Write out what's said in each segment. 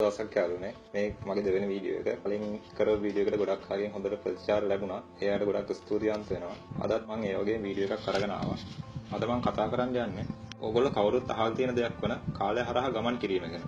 දවසක් යාළුවනේ මේ මගේ දෙවෙනි වීඩියෝ එක කලින් කරපු වීඩියෝ එකට ගොඩක් අයගෙන් හොඳට ප්‍රතිචාර ලැබුණා. එයාට ගොඩක් ස්තුතිවන්ත වෙනවා. අදත් මම ඒ වගේ වීඩියෝ එකක් අරගෙන ආවා. අද මම කතා කරන්න යන්නේ ඕගොල්ලෝ කවුරුත් අහලා තියෙන දෙයක් වන කාලය හරහා ගමන් කිරීම ගැන.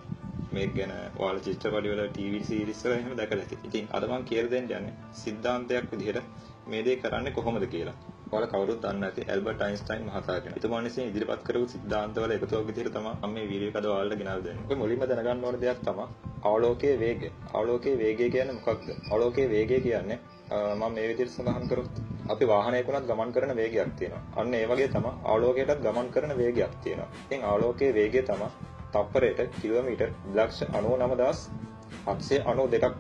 මේක ගැන ඔයාලා චිත්‍රපටි වල ටීවී සීරීස් වල එහෙම දැකලා ඇති. ඉතින් අද මම කියලා දෙන්න යන්නේ සිද්ධාන්තයක් විදිහට මේ දේ කරන්නේ කොහොමද කියලා. ඔයාලා කවුරුත් දන්නේ නැති ඇල්බර්ට් අයින්ස්ටයින් මහතා කෙනෙක්. එතුමා විසින් ඉදිරිපත් කරපු සිද්ධාන්තවල එකතුවක් විදිහට තමයි මම මේ වීඩියෝ එක අද ඔයාලට ගෙනල්ලා දෙන්නේ. ඔය මුලින්ම දැනගන්න ඕන දෙයක් තමයි ආලෝකයේ වේගය. ආලෝකයේ වේගය කියන්නේ මොකක්ද? ආලෝකයේ වේගය කියන්නේ මම මේ විදිහට සඳහන් කරොත් අපි වාහනයක උනත් ගමන් කරන වේගයක් තියෙනවා. අන්න ඒ වගේ තමයි ආලෝකයටත් ගමන් කරන වේගයක් තියෙනවා. ඉතින් ආලෝකයේ වේගය තමයි තප්පරයට කිලෝමීටර් 2,99,792ක්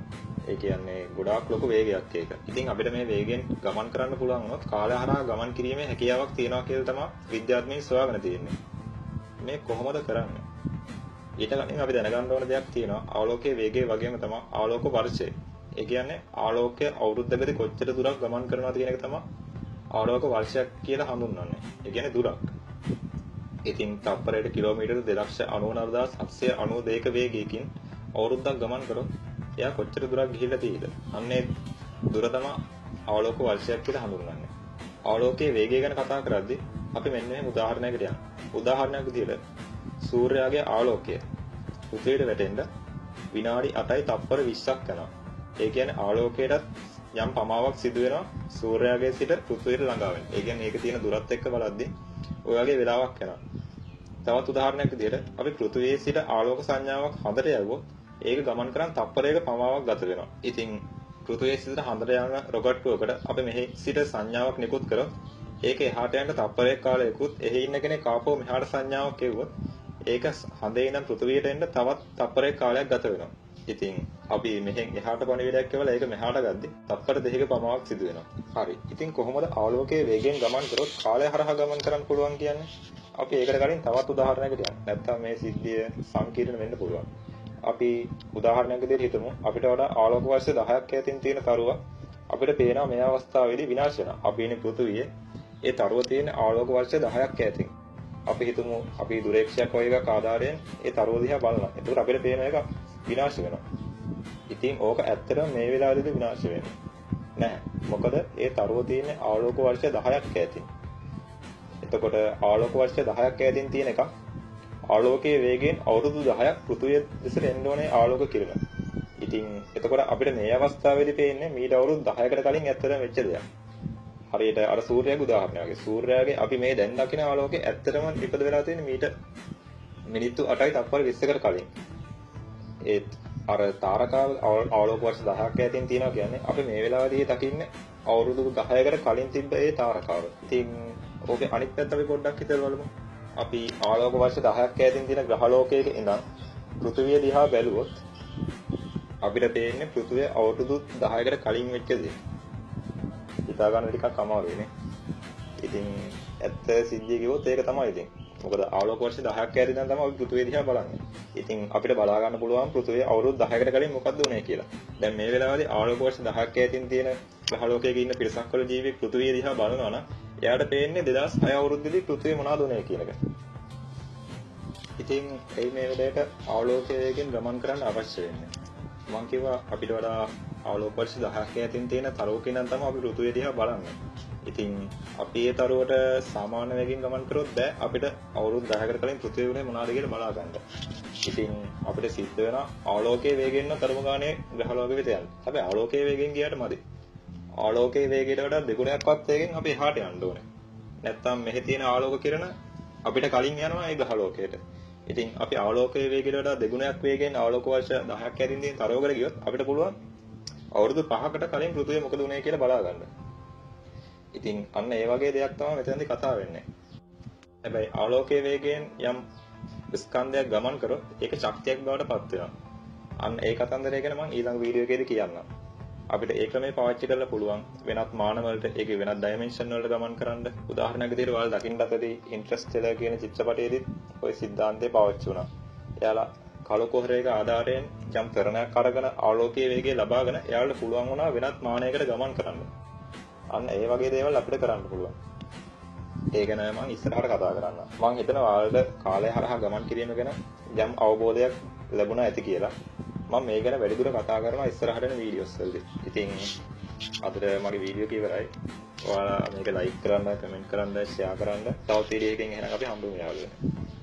ඒ කියන්නේ ගොඩාක් ලොකු වේගයක් ඒක. ඉතින් අපිට මේ වේගයෙන් ගමන් කරන්න පුළුවන් වුණොත් කාලය හරහා ගමන් කිරීමේ හැකියාවක් තියෙනවා කියලා තමයි විද්‍යාත්මකව සොයාගෙන තියෙන්නේ. මේ කොහොමද කරන්නේ? ඊට කලින් අපි දැනගන්න ඕන දෙයක් තියෙනවා. ආලෝකයේ වේගය වගේම තමයි ආලෝක වර්ෂය. ඒ කියන්නේ ආලෝකය අවුරුද්දකදී කොච්චර දුරක් ගමන් කරනවද කියන එක තමයි ආලෝක වර්ෂයක් කියලා හඳුන්වන්නේ. ඒ කියන්නේ දුරක්. ඉතින් තප්පරයට කිලෝමීටර් 299792ක වේගයකින් අවුරුද්දක් ගමන් කරොත් එයා කොච්චර දුරක් ගිහිල්ලා තියෙද? අන්නේ දුර තමයි ආලෝක වර්ෂයක් කියලා හඳුන්වන්නේ. ආලෝකයේ වේගය ගැන කතා කරද්දී අපි මෙන්න මේ උදාහරණයකට යනවා. උදාහරණයක් විදිහට සූර්යයාගේ ආලෝකය පෘථිවියට වැටෙන්න විනාඩි 8යි තප්පර 20ක් යනවා. ඒ කියන්නේ ආලෝකයටත් යම් පමාවක් සිදු වෙනවා සූර්යයාගේ සිට පෘථිවියට ළඟා වෙන්න. ඒ කියන්නේ ඒක තියෙන දුරත් එක්ක බලද්දී ඔය වගේ වෙලාවක් යනවා. තවත් උදාහරණයක් විදිහට අපි පෘථිවියේ සිට ආලෝක සංඥාවක් හඳට යවුවොත් ඒක ගමන් කරන් තප්පරයක පමාවක් ගත වෙනවා. ඉතින් පෘථිවියේ සිට හඳට යන රොකට්ටුවකට අපි මෙහි සිට සංඥාවක් නිකුත් කරොත් ඒක එහාට යන්න තප්පරයක කාලයකුත් එහි ඉන්න කෙනෙක් ආපහු මෙහාට සංඥාවක් එවුවොත් ඒක හඳේ ඉඳන් පෘථිවියට එන්න තවත් තප්පරයක කාලයක් ගත වෙනවා. ඉතින් අපි මෙහෙන් එහාට පණිවිඩයක් කියවලා ඒක මෙහාට ගද්දි තප්පර දෙකක පමාවක් සිදු වෙනවා. හරි. ඉතින් කොහොමද ආලෝකයේ වේගයෙන් ගමන් කරොත් කාලය හරහා ගමන් කරන්න පුළුවන් කියන්නේ? අපි ඒකට කලින් තවත් උදාහරණයකට යන්න. නැත්තම් මේ සිද්ධිය සංකීර්ණ වෙන්න පුළුවන්. අපි උදාහරණයක් විදිහට හිතමු අපිට වඩා ආලෝක වර්ෂ 10ක් ඈතින් තියෙන තරුවක් අපිට පේනවා මේ අවස්ථාවේදී විනාශ වෙනවා. අපි ඉන්නේ පෘථුවියේ ඒ තරුව තියෙන ආලෝක වර්ෂ 10ක් ඈතින්. අපි හිතමු අපි දුරේක්ෂයක් වගේ එකක් ආධාරයෙන් ඒ තරුව දිහා බලනවා. එතකොට අපිට පේන එක විනාශ වෙනවා. ඉතින් ඕක ඇත්තටම මේ වෙලාවේදී විනාශ වෙන්නේ නැහැ. මොකද ඒ තරුව තියෙන ආලෝක වර්ෂ 10ක් ඈතින්. එතකොට ආලෝක වර්ෂ 10ක් ඈතින් තියෙන එකක් ආලෝකයේ වේගයෙන් අවුරුදු 10ක් පෘථුවිය දෙසට එන්න ඕනේ ආලෝක කිරණ. ඉතින් එතකොට අපිට මේ අවස්ථාවේදී පේන්නේ මීට අවුරුදු 10කට කලින් ඇත්තටම වෙච්ච දෙයක්. හරියට අර සූර්යයාගේ උදාහරණය වගේ. සූර්යයාගේ අපි මේ දැන් දකින ආලෝකයේ ඇත්තටම ඉපද වෙලා තියෙන මීට මිනිත්තු 8යි තප්පර 20කට කලින්. ඒත් අර තාරකාව ආලෝක වර්ෂ 10ක් ඈතින් තියෙනවා කියන්නේ අපි මේ වෙලාවේදී දකින්නේ අවුරුදු 10කට කලින් තිබ්බ ඒ තාරකාව. ඉතින් ඕකේ අනිත් පැත්ත අපි පොඩ්ඩක් හිතලා බලමු. අපි ආලෝක වර්ෂ 10ක් ඈතින් තියෙන ග්‍රහලෝකයක ඉඳන් පෘථිවිය දිහා බැලුවොත් අපිට පේන්නේ පෘථිවිය අවුරුදු 10කට කලින් වෙච්ච දේ. හිතා ගන්න ටිකක් අමාරුයි නේ. ඉතින් ඇත්ත සිද්ධිය කිව්වොත් ඒක තමයි ඉතින්. මොකද ආලෝක වර්ෂ 10ක් ඈතින් ඉඳන් තමයි අපි පෘථිවිය දිහා බලන්නේ. ඉතින් අපිට බලා ගන්න පුළුවන් පෘථිවිය අවුරුදු 10කට කලින් මොකද්ද උනේ කියලා. දැන් මේ වෙලාවේදී ආලෝක වර්ෂ 10ක් ඈතින් තියෙන ග්‍රහලෝකයක ඉන්න පිරිසක් වල ජීවී පෘථිවිය දිහා බලනවා නම් එයාට පේන්නේ 2006 අවුරුද්දේදී පෘථිවිය මොනවද උනේ කියන එක. ඉතින් ඒ මේ වෙලේට ආලෝකය වේගෙන් ගමන් කරන්න අවශ්‍ය වෙන්නේ. මම කිව්වා අපිට වඩා ආලෝක වර්ෂ 10ක් ඈතින් තියෙන තරවකින් නම් තමයි අපි පෘථිවිය දිහා බලන්නේ. ඉතින් අපි ඒ තරුවට සාමාන්‍ය වේගෙන් ගමන් කරොත් බෑ අපිට අවුරුදු 10කට කලින් පෘථිවිය උනේ මොනවද කියලා බලා ගන්න. ඉතින් අපිට සිද්ධ වෙනවා ආලෝකයේ වේගෙන් නම් තරම ගානේ ග්‍රහලෝක වෙත යන්න. හැබැයි ආලෝකයේ වේගෙන් ගියාට මදි. ආලෝකයේ වේගයට වඩා දෙගුණයක්වත් වේගෙන් අපි එහාට යන්න ඕනේ. නැත්තම් මෙහි තියෙන ආලෝක කිරණ අපිට කලින් යනවා ඒ ග්‍රහලෝකයට. ඉතින් අපි ආලෝකයේ වේගයට වඩා දෙගුණයක් වේගෙන් ආලෝක වර්ෂ 10ක් ඇතින් තියෙන තරවකට ගියොත් අපිට පුළුවන් අවුරුදු 5කට කලින් පෘථිවිය මොකද උනේ කියලා බලා ගන්න. ඉතින් අන්න ඒ වගේ දෙයක් තමයි මෙතනදී කතා වෙන්නේ. හැබැයි ආලෝකයේ වේගයෙන් යම් ස්කන්ධයක් ගමන් කරොත් ඒක ශක්තියක් බවට පත් වෙනවා. අන්න ඒ කතන්දරය ගැන මම ඊළඟ වීඩියෝ එකේදී කියන්නම්. අපිට ඒක්‍රමේ පාවිච්චි කරලා පුළුවන් වෙනත් මාන වලට ඒකේ වෙනත් ඩයිමෙන්ෂන් වලට ගමන් කරන්න. උදාහරණයක් විදිහට ඔයාලා දකින්න ඇති ඉන්ටර්ස්ටෙලර් කියන චිත්‍රපටයේදී ওই સિદ્ધාන්තය පාවිච්චි වුණා. එයාලා කළු කොහරයක ආධාරයෙන් යම් තරණයක් අරගෙන ආලෝකීය වේගය ලබාගෙන එයාලට පුළුවන් වුණා වෙනත් මානයකට ගමන් කරන්න. අන්න ඒ වගේ දේවල් අපිට කරන්න පුළුවන්. ඒ ගැන මම ඉස්සරහට කතා කරන්න. මම හිතනවා ඔයාලට කාලය හරහා ගමන් කිරීම ගැන යම් අවබෝධයක් ලැබුණා ඇති කියලා. මම මේ ගැන වැඩිදුර කතා කරනවා ඉස්සරහට යන වීඩියෝස් වලදී. ඉතින් අදට මගේ වීඩියෝ එක ඉවරයි. ඔයාලා මේක ලයික් කරන්න, කමෙන්ට් කරන්න, ෂෙයා කරන්න. තව වීඩියෝ එකකින් එහෙනම් අපි හම්බෙමු යාළුවනේ.